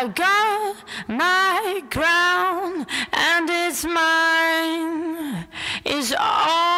I've got my ground, and it's mine. It's all